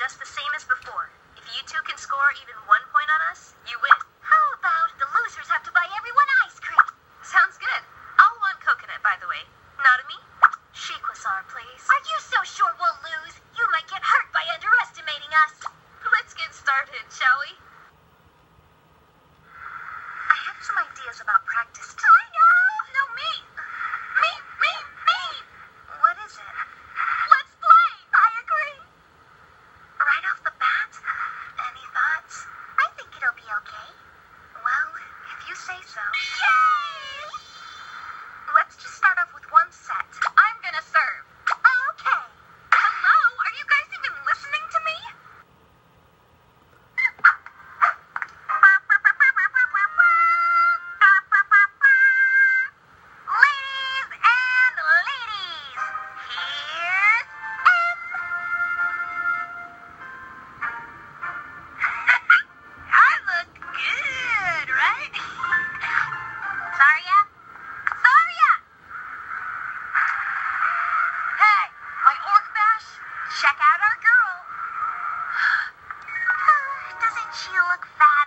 just the same as before. If you two can score even one point on us, you win. How about the losers have to buy everyone ice cream? Sounds good. I'll want coconut, by the way. Not me. Shikuwasa, please. Are you so sure we'll lose? You might get hurt by underestimating us. Let's get started, shall we? I have some ideas about practice. I know. Check out our girl. Oh, doesn't she look fat?